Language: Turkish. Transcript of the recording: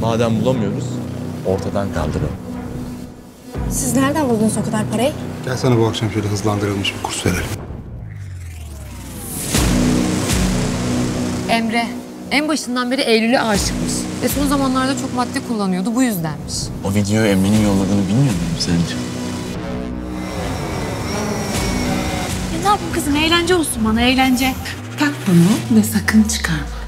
Madem bulamıyoruz, ortadan kaldıralım. Siz nereden buldunuz o kadar parayı? Gel sana bu akşam şöyle hızlandırılmış bir kurs verelim. Emre en başından beri Eylül'e aşıkmış. Ve son zamanlarda çok madde kullanıyordu bu yüzdenmiş. O videoyu Emre'nin yolladığını bilmiyor muydun sence? E ne yapayım kızım eğlence olsun bana eğlence. Bunu ve sakın çıkarma.